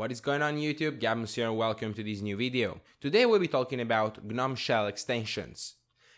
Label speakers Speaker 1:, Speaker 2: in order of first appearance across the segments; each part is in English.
Speaker 1: What is going on YouTube? Gabmus here and welcome to this new video. Today we'll be talking about GNOME Shell extensions.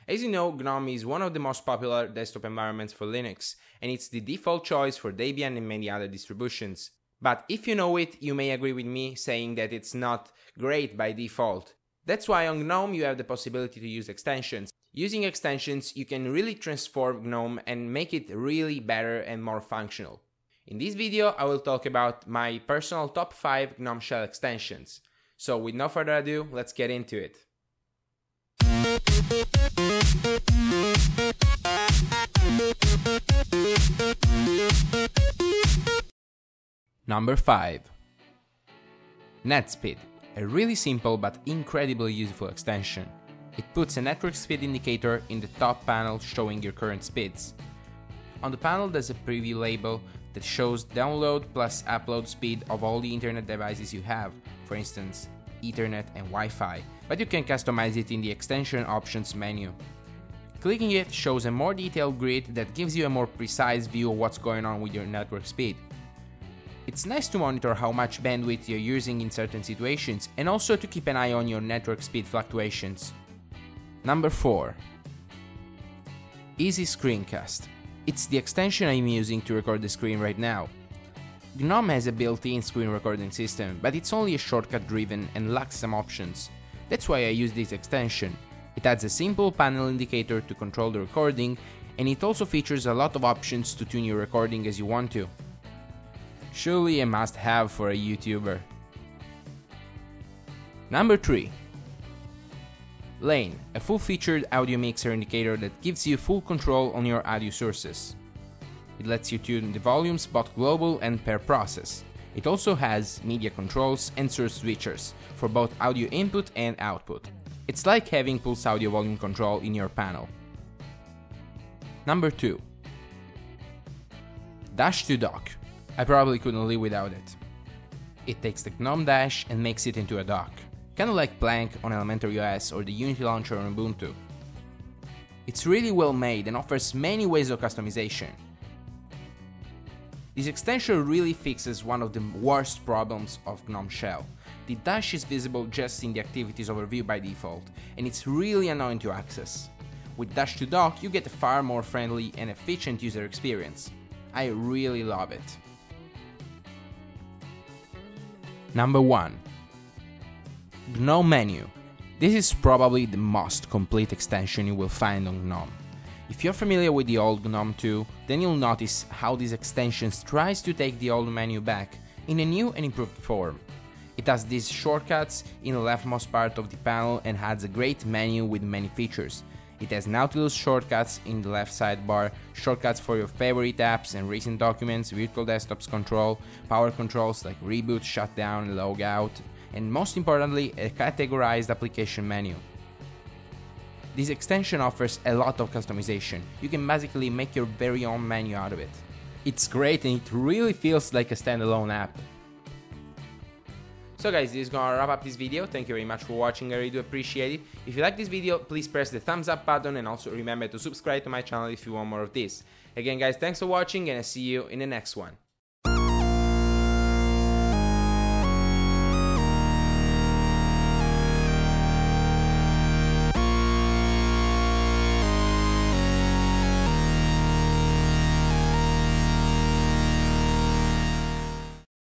Speaker 1: As you know, GNOME is one of the most popular desktop environments for Linux, and it's the default choice for Debian and many other distributions. But if you know it, you may agree with me saying that it's not great by default. That's why on GNOME you have the possibility to use extensions. Using extensions, you can really transform GNOME and make it really better and more functional. In this video, I will talk about my personal top 5 GNOME Shell extensions. So with no further ado, let's get into it. Number 5 NetSpeed, a really simple but incredibly useful extension. It puts a network speed indicator in the top panel showing your current speeds. On the panel there's a preview label that shows download plus upload speed of all the internet devices you have, for instance Ethernet and Wi-Fi, but you can customize it in the extension options menu. Clicking it shows a more detailed grid that gives you a more precise view of what's going on with your network speed. It's nice to monitor how much bandwidth you're using in certain situations and also to keep an eye on your network speed fluctuations. Number 4 Easy Screencast it's the extension I'm using to record the screen right now. GNOME has a built-in screen recording system, but it's only a shortcut driven and lacks some options. That's why I use this extension. It adds a simple panel indicator to control the recording, and it also features a lot of options to tune your recording as you want to. Surely a must have for a YouTuber. Number 3 Laine, a full-featured audio mixer indicator that gives you full control on your audio sources. It lets you tune the volumes both global and per process. It also has media controls and source switchers for both audio input and output. It's like having PulseAudio volume control in your panel. Number 2 Dash to Dock. I probably couldn't live without it. It takes the GNOME Dash and makes it into a dock kinda like Plank on Elementary OS or the Unity Launcher on Ubuntu. It's really well made and offers many ways of customization. This extension really fixes one of the worst problems of GNOME Shell. The dash is visible just in the activities overview by default, and it's really annoying to access. With Dash to Dock, you get a far more friendly and efficient user experience. I really love it. Number 1 Gno-Menu. This is probably the most complete extension you will find on GNOME. If you're familiar with the old GNOME 2, then you'll notice how this extension tries to take the old menu back in a new and improved form. It has these shortcuts in the leftmost part of the panel and has a great menu with many features. It has Nautilus shortcuts in the left sidebar, shortcuts for your favorite apps and recent documents, virtual desktops control, power controls like reboot, shutdown, logout, and most importantly, a categorized application menu. This extension offers a lot of customization. You can basically make your very own menu out of it. It's great and it really feels like a standalone app. So guys, this is gonna wrap up this video. Thank you very much for watching, I really do appreciate it. If you like this video, please press the thumbs up button and also remember to subscribe to my channel if you want more of this. Again guys, thanks for watching and I see you in the next one.